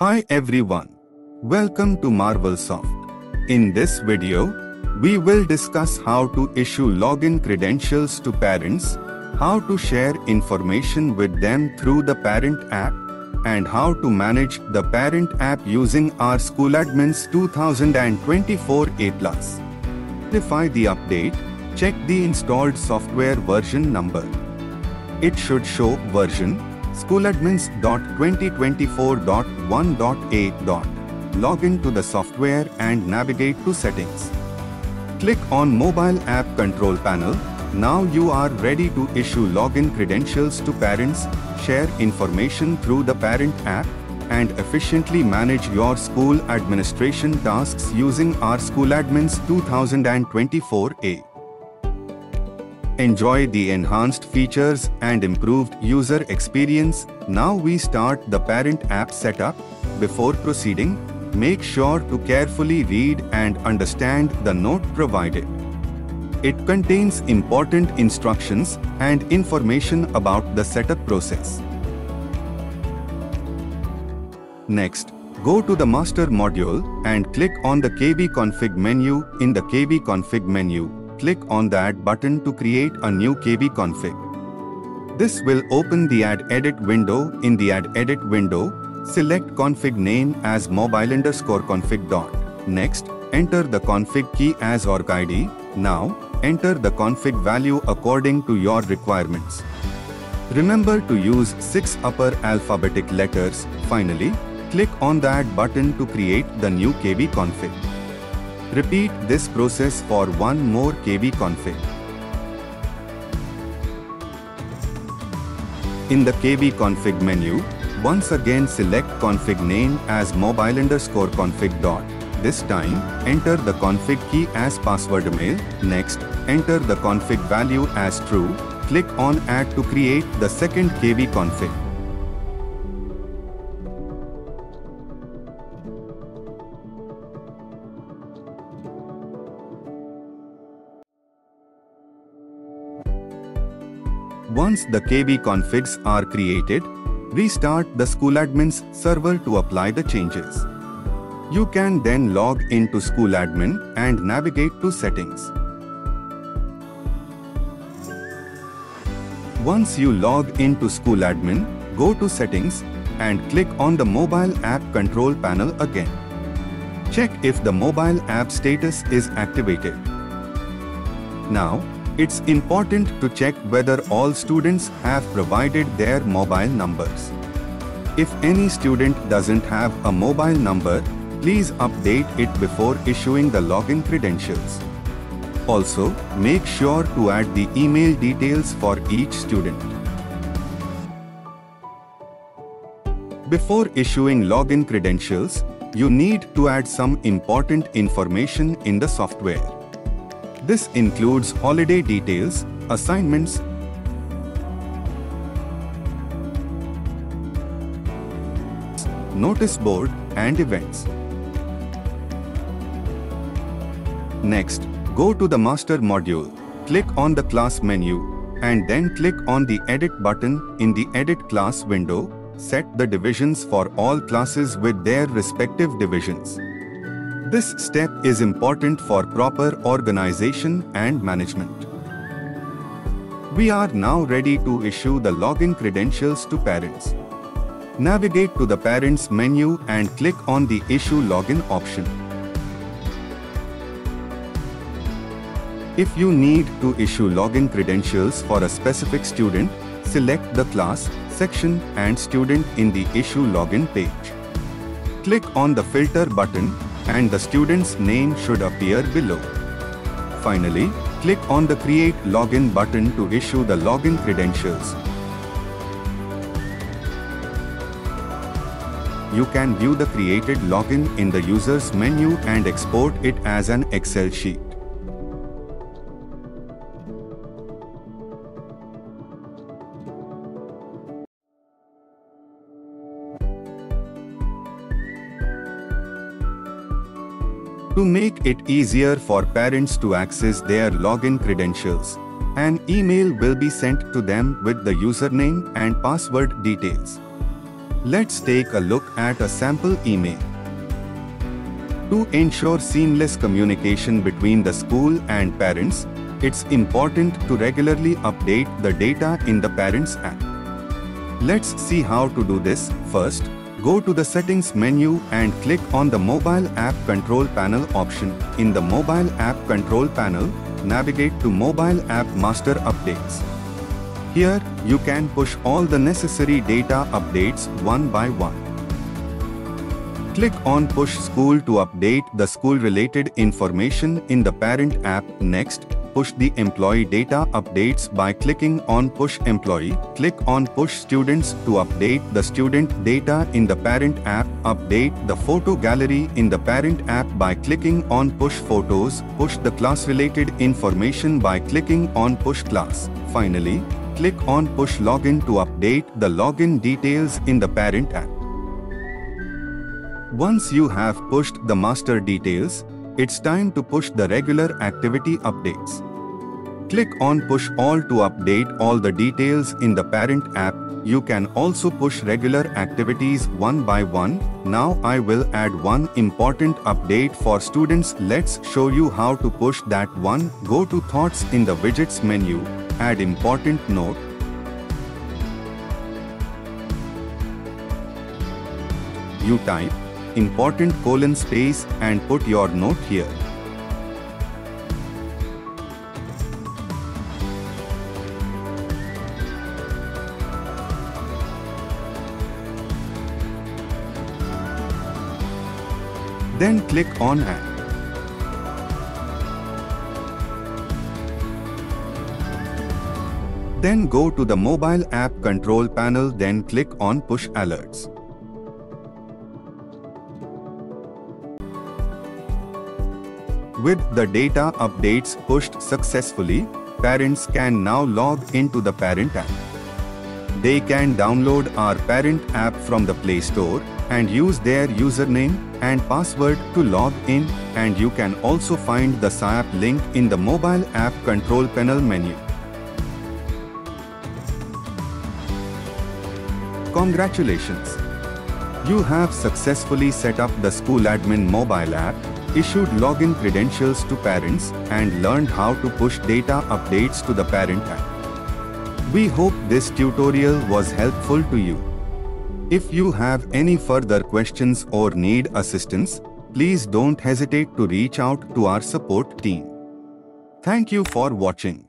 Hi everyone. Welcome to Marvelsoft. In this video, we will discuss how to issue login credentials to parents, how to share information with them through the parent app, and how to manage the parent app using our SchoolAdminCE 2024 A+. Verify the update, check the installed software version number. It should show version schooladmins.2024.1.8. Log in to the software and navigate to settings. Click on mobile app control panel. Now you are ready to issue login credentials to parents, share information through the parent app, and efficiently manage your school administration tasks using our SchoolAdminCE 2024A. Enjoy the enhanced features and improved user experience. Now we start the parent app setup. Before proceeding, make sure to carefully read and understand the note provided. It contains important instructions and information about the setup process. Next, go to the master module and click on the KB config menu. In the KB config menu, click on the Add button to create a new KB config. This will open the Add Edit window. In the Add Edit window, select config name as mobile underscore config dot. Next, enter the config key as org ID. Now, enter the config value according to your requirements. Remember to use 6 upper alphabetic letters. Finally, click on the Add button to create the new KB config. Repeat this process for one more KB config. In the KB config menu, once again select config name as mobile underscore config dot. This time, enter the config key as password mail. Next, enter the config value as true. Click on add to create the second KB config. Once the KB configs are created, restart the SchoolAdminCE server to apply the changes. You can then log into SchoolAdmin and navigate to settings. Once you log into SchoolAdmin, go to settings and click on the mobile app control panel again. Check if the mobile app status is activated. Now, it's important to check whether all students have provided their mobile numbers. If any student doesn't have a mobile number, please update it before issuing the login credentials. Also, make sure to add the email details for each student. Before issuing login credentials, you need to add some important information in the software. This includes holiday details, assignments, notice board, and events. Next, go to the master module, click on the class menu, and then click on the edit button in the edit class window. Set the divisions for all classes with their respective divisions. This step is important for proper organization and management. We are now ready to issue the login credentials to parents. Navigate to the Parents menu and click on the Issue Login option. If you need to issue login credentials for a specific student, select the class, section and student in the Issue Login page. Click on the Filter button and the student's name should appear below. Finally, click on the Create Login button to issue the login credentials. You can view the created login in the user's menu and export it as an Excel sheet. To make it easier for parents to access their login credentials, an email will be sent to them with the username and password details. Let's take a look at a sample email. To ensure seamless communication between the school and parents, it's important to regularly update the data in the Parents app. Let's see how to do this. First, go to the Settings menu and click on the Mobile App Control Panel option. In the Mobile App Control Panel, navigate to Mobile App Master Updates. Here, you can push all the necessary data updates one by one. Click on Push School to update the school-related information in the parent app. Next, push the employee data updates by clicking on Push Employee. Click on Push Students to update the student data in the parent app. Update the photo gallery in the parent app by clicking on Push Photos. Push the class-related information by clicking on Push Class. Finally, click on Push Login to update the login details in the parent app. Once you have pushed the master details, it's time to push the regular activity updates. Click on Push All to update all the details in the parent app. You can also push regular activities one by one. Now I will add one important update for students. Let's show you how to push that one. Go to Thoughts in the Widgets menu. Add important note. You type important colon space and put your note here. Then click on Add. Then go to the mobile app control panel then click on push alerts. With the data updates pushed successfully, parents can now log into the parent app. They can download our parent app from the Play Store and use their username and password to log in and you can also find the SIAP link in the mobile app control panel menu. Congratulations! You have successfully set up the School Admin mobile app, issued login credentials to parents and learned how to push data updates to the parent app. We hope this tutorial was helpful to you. If you have any further questions or need assistance, please don't hesitate to reach out to our support team. Thank you for watching.